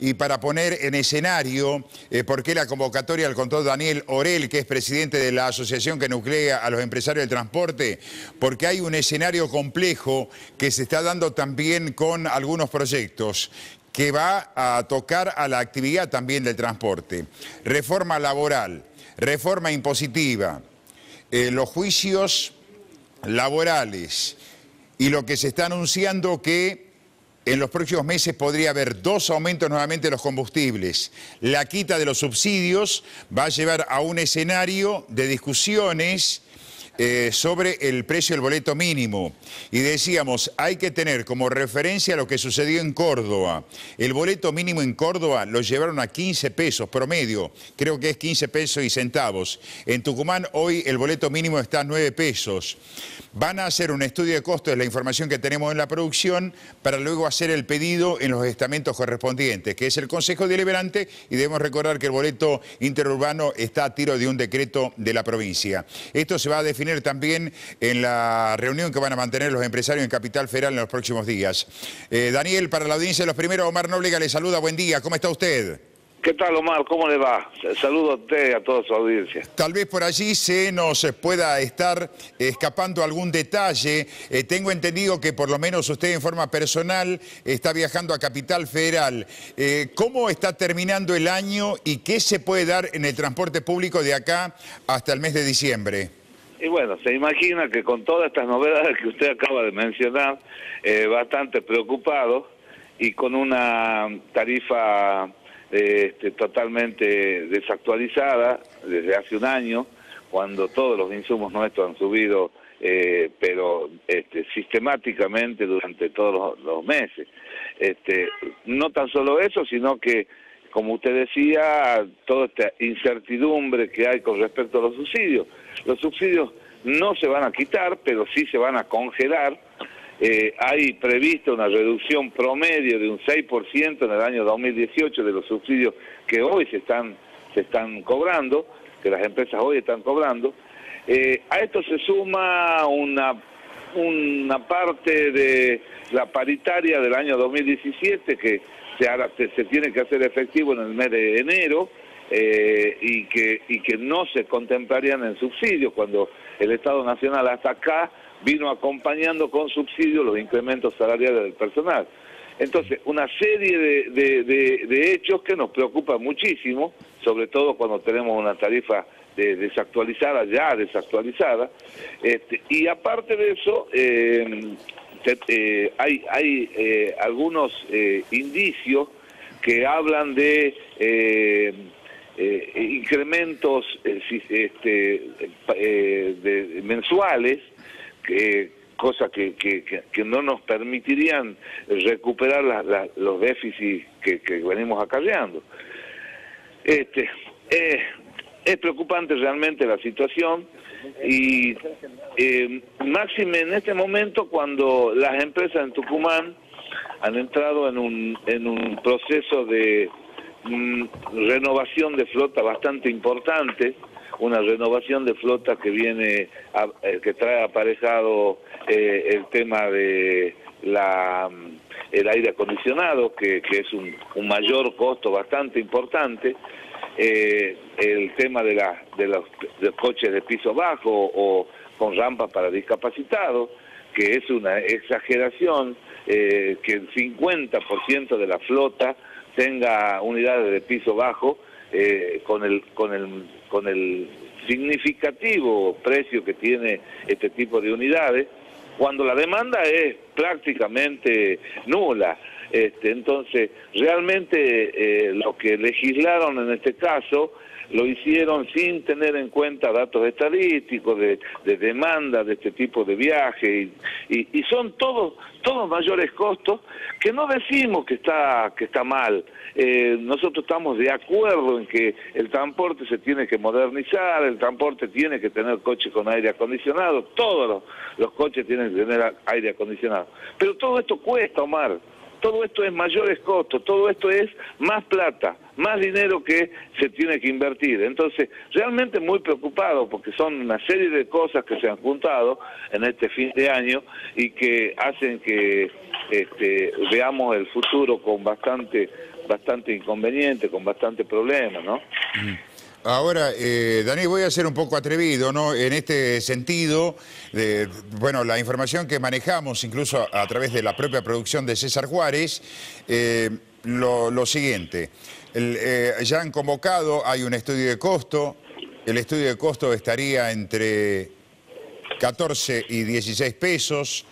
y para poner en escenario eh, por qué la convocatoria al contó Daniel Orel, que es presidente de la asociación que nuclea a los empresarios del transporte, porque hay un escenario complejo que se está dando también con algunos proyectos que va a tocar a la actividad también del transporte. Reforma laboral, reforma impositiva, eh, los juicios laborales y lo que se está anunciando que en los próximos meses podría haber dos aumentos nuevamente de los combustibles. La quita de los subsidios va a llevar a un escenario de discusiones eh, sobre el precio del boleto mínimo. Y decíamos, hay que tener como referencia lo que sucedió en Córdoba. El boleto mínimo en Córdoba lo llevaron a 15 pesos promedio, creo que es 15 pesos y centavos. En Tucumán hoy el boleto mínimo está a 9 pesos. Van a hacer un estudio de costos, la información que tenemos en la producción, para luego hacer el pedido en los estamentos correspondientes, que es el Consejo Deliberante, y debemos recordar que el boleto interurbano está a tiro de un decreto de la provincia. Esto se va a definir también en la reunión que van a mantener los empresarios en Capital Federal en los próximos días. Eh, Daniel, para la audiencia de los primeros, Omar Nóbrega le saluda, buen día, ¿cómo está usted? ¿Qué tal, Omar? ¿Cómo le va? Saludo a usted y a toda su audiencia. Tal vez por allí se nos pueda estar escapando algún detalle. Eh, tengo entendido que por lo menos usted en forma personal está viajando a Capital Federal. Eh, ¿Cómo está terminando el año y qué se puede dar en el transporte público de acá hasta el mes de diciembre? Y bueno, se imagina que con todas estas novedades que usted acaba de mencionar, eh, bastante preocupado y con una tarifa este, totalmente desactualizada desde hace un año, cuando todos los insumos nuestros han subido, eh, pero este, sistemáticamente durante todos los, meses. Este, no tan solo eso, sino que como usted decía, toda esta incertidumbre que hay con respecto a los subsidios. Los subsidios no se van a quitar, pero sí se van a congelar. Eh, hay prevista una reducción promedio de un 6% en el año 2018 de los subsidios que hoy se están, se están cobrando, que las empresas hoy están cobrando. Eh, a esto se suma una, una parte de la paritaria del año 2017 que se, se tiene que hacer efectivo en el mes de enero eh, y, que, y que no se contemplarían en subsidios cuando el Estado Nacional hasta acá vino acompañando con subsidios los incrementos salariales del personal. Entonces, una serie de, hechos que nos preocupan muchísimo, sobre todo cuando tenemos una tarifa desactualizada, ya desactualizada, este, y aparte de eso, eh, eh, hay, hay algunos indicios que hablan de eh, incrementos eh, este, eh, mensuales, que, cosas que, que, no nos permitirían recuperar los déficits que, venimos acarreando. Este, es preocupante realmente la situación y máxime en este momento cuando las empresas en Tucumán han entrado en un, en un proceso de renovación de flota bastante importante, una renovación de flota que viene, eh, que trae aparejado eh, el tema de la el aire acondicionado, que, es un, mayor costo bastante importante, eh, el tema de, la, de, los, coches de piso bajo o con rampas para discapacitados, que es una exageración, que el 50% de la flota tenga unidades de piso bajo eh, con el con el con el significativo precio que tiene este tipo de unidades cuando la demanda es prácticamente nula. Este, entonces realmente eh, lo que legislaron en este caso lo hicieron sin tener en cuenta datos estadísticos de, demanda de este tipo de viaje y, son todos todos mayores costos que no decimos que está que está mal. Eh, nosotros estamos de acuerdo en que el transporte se tiene que modernizar el transporte tiene que tener coches con aire acondicionado todos los, los coches tienen que tener aire acondicionado. Pero todo esto cuesta Omar todo esto es mayores costos, todo esto es más plata, más dinero que se tiene que invertir. Entonces, realmente muy preocupado porque son una serie de cosas que se han juntado en este fin de año y que hacen que este, veamos el futuro con bastante bastante inconveniente, con bastante problemas, ¿no? Ahora, eh, Dani, voy a ser un poco atrevido, ¿no? En este sentido, bueno, la información que manejamos, incluso a, través de la propia producción de César Juárez, eh, lo, siguiente. Eh, ya han convocado, hay un estudio de costo, el estudio de costo estaría entre 14 y 16 pesos,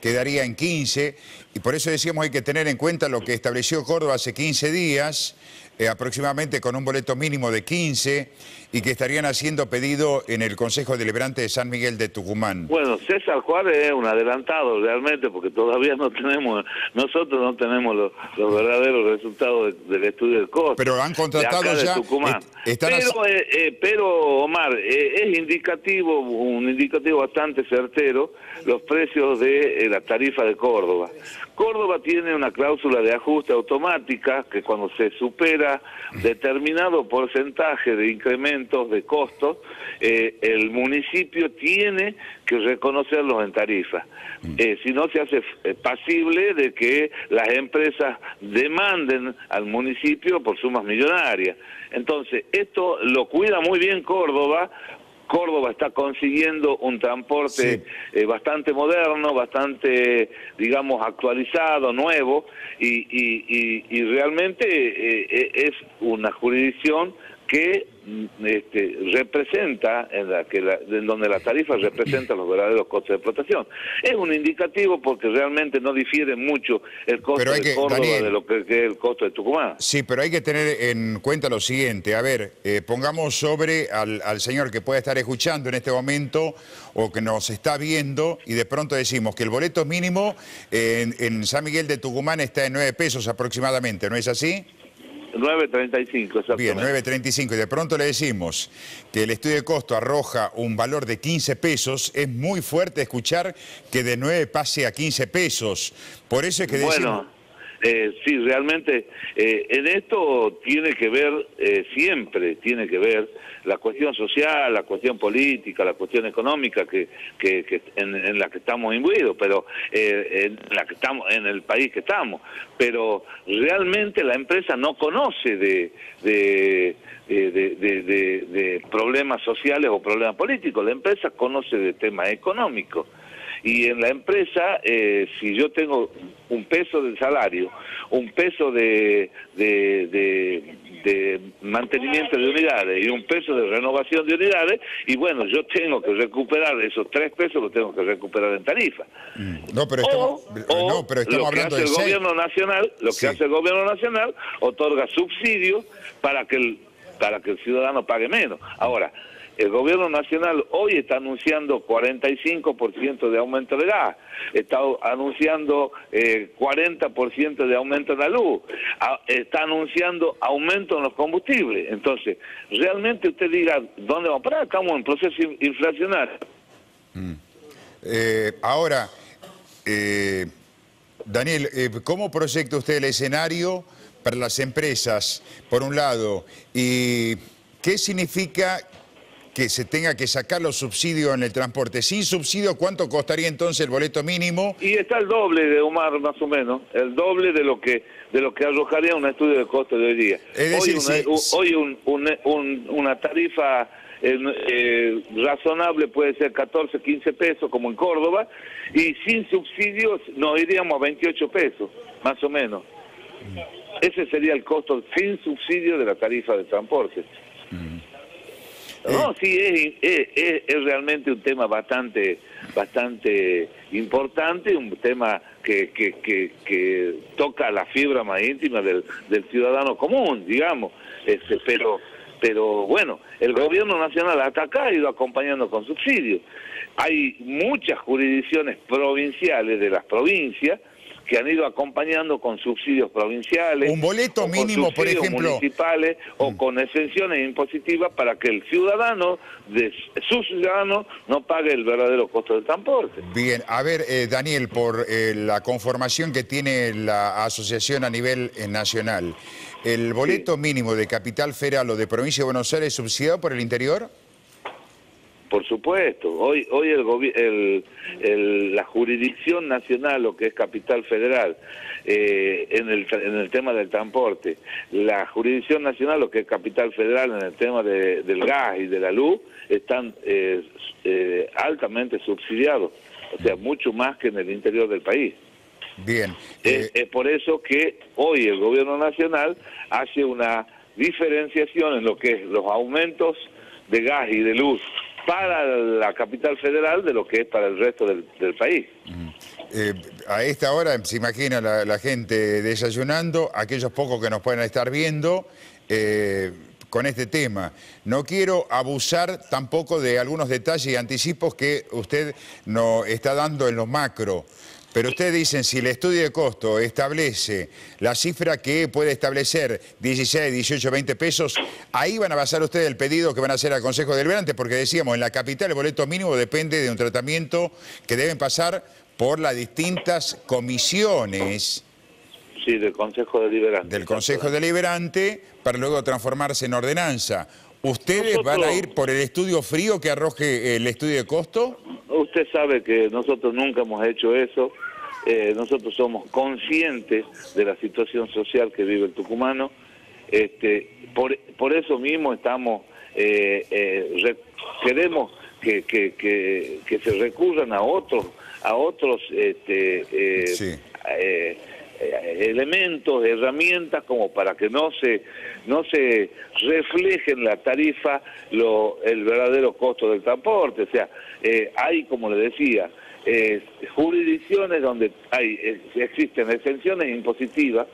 quedaría en 15, y por eso decíamos hay que tener en cuenta lo que estableció Córdoba hace 15 días, eh, aproximadamente con un boleto mínimo de 15 y que estarían haciendo pedido en el Consejo Deliberante de San Miguel de Tucumán. Bueno, César Juárez es un adelantado realmente porque todavía no tenemos, nosotros no tenemos los, verdaderos resultados del estudio del costo. Pero han contratado ya... Tucumán. pero, eh, eh, pero, Omar, es indicativo, un indicativo bastante certero, los precios de la tarifa de Córdoba. Córdoba tiene una cláusula de ajuste automática que cuando se supera determinado porcentaje de incrementos de costos, eh, el municipio tiene que reconocerlos en tarifa. Mm. Eh, si no, se hace eh, pasible de que las empresas demanden al municipio por sumas millonarias. Entonces, esto lo cuida muy bien Córdoba Córdoba está consiguiendo un transporte eh, bastante moderno, bastante, digamos, actualizado, nuevo, y, realmente eh, eh, es una jurisdicción que este, representa, en, la que en donde la tarifa representa los verdaderos costos de explotación. Es un indicativo porque realmente no difiere mucho el costo de Córdoba de lo que, es el costo de Tucumán. Sí, pero hay que tener en cuenta lo siguiente. A ver, eh, pongamos sobre al, señor que puede estar escuchando en este momento o que nos está viendo y de pronto decimos que el boleto mínimo en, en San Miguel de Tucumán está en 9 pesos aproximadamente, ¿no es así? 9.35, Bien, 9.35. Y de pronto le decimos que el estudio de costo arroja un valor de 15 pesos. Es muy fuerte escuchar que de 9 pase a 15 pesos. Por eso es que decimos... Eh, sí, realmente eh, en esto tiene que ver, eh, siempre tiene que ver la cuestión social, la cuestión política, la cuestión económica que, que, en, la que estamos imbuidos, pero en la que estamos, en el país que estamos. Pero realmente la empresa no conoce de, de, de problemas sociales o problemas políticos, la empresa conoce de temas económicos. Y en la empresa, eh, si yo tengo un peso del salario, un peso de, de, mantenimiento de unidades y un peso de renovación de unidades, y bueno, yo tengo que recuperar esos tres pesos, los tengo que recuperar en tarifa. Mm. No, pero estamos, no, pero estamos lo que hace el gobierno nacional, lo que hace el gobierno nacional, otorga subsidios para que el, para que el ciudadano pague menos. Ahora, el gobierno nacional hoy está anunciando 45% de aumento de gas, está anunciando eh, 40% de aumento en la luz, está anunciando aumento en los combustibles. Entonces, realmente usted diga, ¿dónde vamos a? Estamos en proceso inflacionario. Mm. Eh, ahora, eh, Daniel, eh, ¿cómo proyecta usted el escenario para las empresas, por un lado? ¿Y qué significa que se tenga que sacar los subsidios en el transporte. Sin subsidio, ¿cuánto costaría entonces el boleto mínimo? Y está el doble de Omar, más o menos, el doble de lo que de lo que arrojaría un estudio de costo de hoy día. hoy, una, tarifa eh, razonable puede ser 14, 15 pesos, como en Córdoba, y sin subsidios nos iríamos a 28 pesos, más o menos. Mm. Ese sería el costo sin subsidio de la tarifa de transporte. Mm. No, sí, es, es, realmente un tema bastante bastante importante, un tema que, que, que, toca la fibra más íntima del, del ciudadano común, digamos. Este, pero, pero bueno, el gobierno nacional hasta acá ha ido acompañando con subsidios. Hay muchas jurisdicciones provinciales de las provincias que han ido acompañando con subsidios provinciales. Un boleto mínimo, por ejemplo. municipales o mm. con exenciones impositivas para que el ciudadano, de, su ciudadano, no pague el verdadero costo del transporte. Bien, a ver, eh, Daniel, por eh, la conformación que tiene la asociación a nivel eh, nacional, ¿el boleto mínimo de Capital Federal o de Provincia de Buenos Aires es subsidiado por el interior? Por supuesto, hoy hoy el, el, la jurisdicción nacional, lo que es capital federal, eh, en, el, en el tema del transporte, la jurisdicción nacional, lo que es capital federal en el tema del gas y de la luz, están eh, eh, altamente subsidiados, o sea, mucho más que en el interior del país. Bien. es por eso que hoy el gobierno nacional hace una diferenciación en lo que es los aumentos de gas y de luz para la capital federal de lo que es para el resto del, país. Eh, a esta hora se imagina la, gente desayunando, aquellos pocos que nos pueden estar viendo, eh, con este tema. No quiero abusar tampoco de algunos detalles y anticipos que usted nos está dando en lo macro. Pero ustedes dicen, si el estudio de costo establece la cifra que puede establecer 16, 18, 20 pesos, ahí van a basar ustedes el pedido que van a hacer al Consejo Deliberante, porque decíamos, en la capital el boleto mínimo depende de un tratamiento que deben pasar por las distintas comisiones. Sí, del Consejo Deliberante. Del Consejo Deliberante, para luego transformarse en ordenanza. ¿Ustedes van a ir por el estudio frío que arroje el estudio de costo? Usted sabe que nosotros nunca hemos hecho eso. Eh, nosotros somos conscientes de la situación social que vive el tucumano. Este, por, por eso mismo estamos, eh, eh, queremos que, que, que, se recurran a otros, a otros este, elementos, herramientas como para que no se no se refleje en la tarifa lo, el verdadero costo del transporte. O sea, hay, como le decía, eh, jurisdicciones donde hay existen exenciones impositivas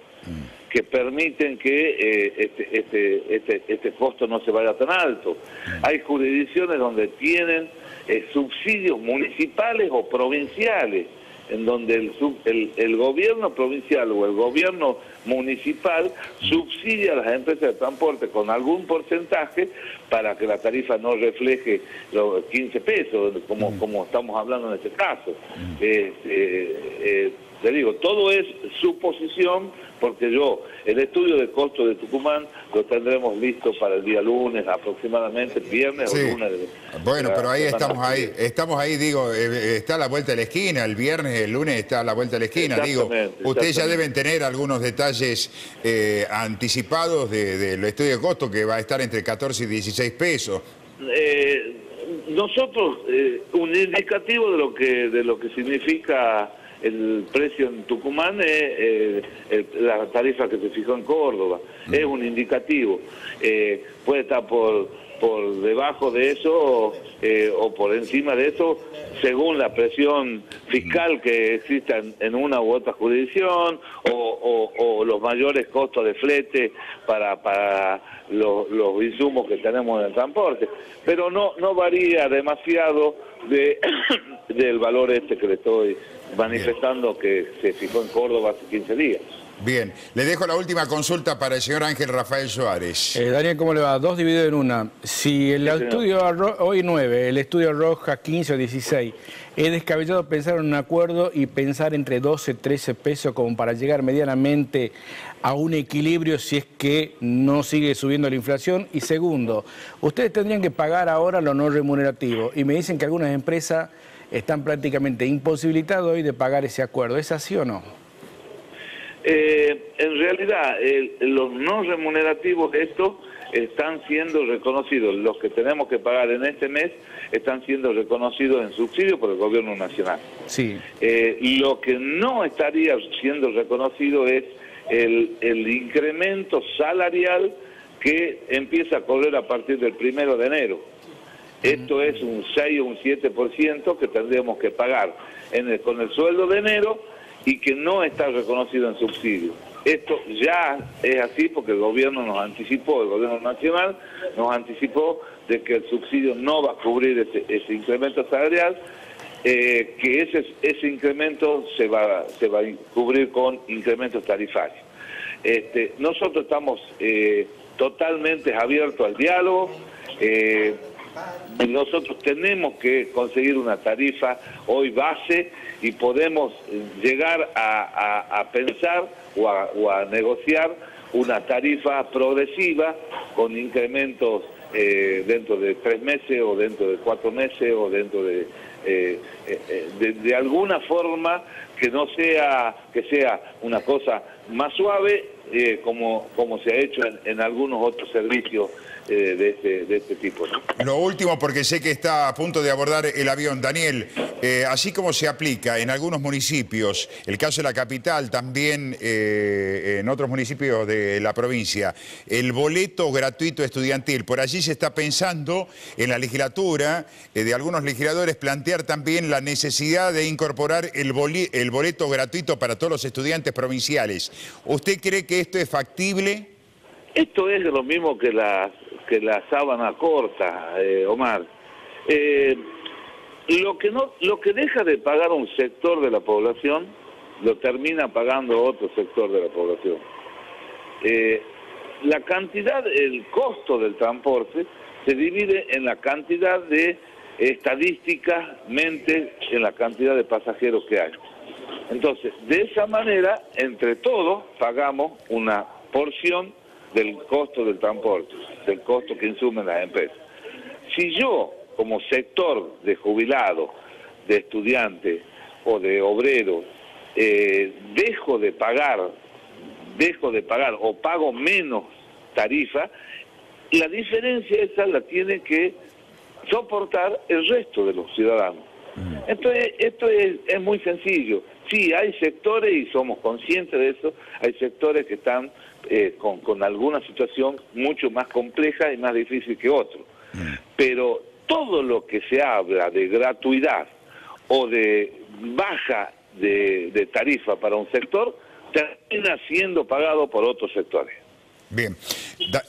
que permiten que eh, este, este, este, este, costo no se vaya tan alto. Hay jurisdicciones donde tienen eh, subsidios municipales o provinciales en donde el, el, gobierno provincial o el gobierno municipal subsidia a las empresas de transporte con algún porcentaje para que la tarifa no refleje los 15 pesos, como, mm. como estamos hablando en este caso. Mm. Eh, eh, le digo, todo es suposición porque yo, el estudio de costo de Tucumán lo tendremos listo para el día lunes aproximadamente, viernes o lunes. bueno, pero ahí estamos ahí, estamos ahí, digo, eh, está a la vuelta de la esquina, el viernes, el lunes está a la vuelta de la esquina, digo, ustedes ya deben tener algunos detalles eh, anticipados del estudio de costo que va a estar entre 14 y 16 pesos. Eh, nosotros, un indicativo de lo que, de lo que significa el precio en Tucumán es eh, la tarifa que se fijó en Córdoba. Mm. Es un indicativo. Eh, puede estar por, por debajo de eso eh, o por encima de eso, según la presión fiscal que exista en, una u otra jurisdicción o, los mayores costos de flete para, para los, los insumos que tenemos en el transporte. Pero no, no varía demasiado de, del valor este que le estoy manifestando que se fijó en Córdoba hace 15 días. Bien, le dejo la última consulta para el señor Ángel Rafael Suárez. Eh, Daniel, ¿cómo le va? Dos dividido en una. Si el estudio, hoy 9, el estudio Roja 15 o 16, es descabellado pensar en un acuerdo y pensar entre 12, 13 pesos como para llegar medianamente a un equilibrio si es que no sigue subiendo la inflación. Y segundo, ustedes tendrían que pagar ahora lo no remunerativo. Y me dicen que algunas empresas están prácticamente imposibilitados hoy de pagar ese acuerdo. ¿Es así o no? Eh, en realidad, los no remunerativos estos están siendo reconocidos, los que tenemos que pagar en este mes están siendo reconocidos en subsidio por el gobierno nacional. Sí. Eh, lo que no estaría siendo reconocido es el, el incremento salarial que empieza a correr a partir del primero de enero. Esto es un 6 o un 7% que tendríamos que pagar en con el sueldo de enero y que no está reconocido en subsidio. Esto ya es así porque el gobierno nos anticipó, el gobierno nacional nos anticipó de que el subsidio no va a cubrir ese, incremento salarial, eh, que ese, ese incremento se va, se va a cubrir con incrementos tarifarios. Este, nosotros estamos eh, totalmente abiertos al diálogo. Eh, nosotros tenemos que conseguir una tarifa hoy base y podemos llegar a, pensar o a, negociar una tarifa progresiva con incrementos eh, dentro de tres meses o dentro de cuatro meses o dentro de, eh, de, alguna forma que no sea, que sea una cosa más suave como, como se ha hecho en algunos otros servicios eh, de, este, de, este, tipo. Lo último, porque sé que está a punto de abordar el avión. Daniel, eh, así como se aplica en algunos municipios, el caso de la capital, también eh, en otros municipios de la provincia, el boleto gratuito estudiantil, por allí se está pensando en la legislatura de algunos legisladores plantear también la necesidad de incorporar el, el boleto gratuito para todos los estudiantes provinciales. ¿Usted cree que esto es factible? Esto es lo mismo que la que la sábana corta, eh, Omar. Eh, lo que no, lo que deja de pagar un sector de la población, lo termina pagando otro sector de la población. Eh, la cantidad, el costo del transporte se divide en la cantidad de estadísticamente en la cantidad de pasajeros que hay. Entonces, de esa manera, entre todos, pagamos una porción del costo del transporte, del costo que insumen las empresas. Si yo, como sector de jubilados, de estudiantes o de obreros, eh, dejo de pagar, dejo de pagar o pago menos tarifa, la diferencia esa la tiene que soportar el resto de los ciudadanos. Mm. Entonces, esto es, es muy sencillo. Sí, hay sectores, y somos conscientes de eso, hay sectores que están eh, con, alguna situación mucho más compleja y más difícil que otros. Mm. Pero todo lo que se habla de gratuidad o de baja de tarifa para un sector, termina siendo pagado por otros sectores. Bien.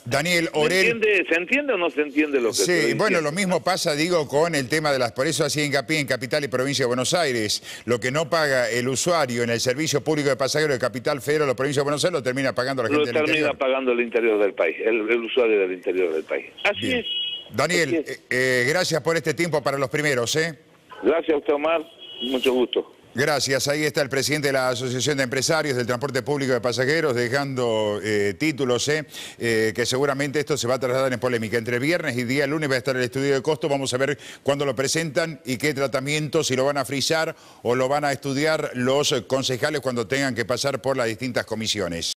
Daniel Orel... ¿Se entiende, o no se entiende lo que Sí, bueno, lo mismo pasa, digo, con el tema de las... Por eso hacía hincapié en Capital y Provincia de Buenos Aires. Lo que no paga el usuario en el servicio público de pasajeros de Capital Federal o Provincia de Buenos Aires lo termina pagando la gente del interior. Lo termina pagando el interior del país, el, usuario del interior del país. Así es. Daniel, eh, eh, gracias por este tiempo para los primeros, ¿eh? Gracias a usted, Omar. Mucho gusto. Gracias. Ahí está el presidente de la Asociación de Empresarios del Transporte Público de Pasajeros dejando eh, títulos, eh, eh, que seguramente esto se va a trasladar en polémica. Entre viernes y día lunes va a estar el estudio de costo. Vamos a ver cuándo lo presentan y qué tratamiento, si lo van a frisar o lo van a estudiar los concejales cuando tengan que pasar por las distintas comisiones.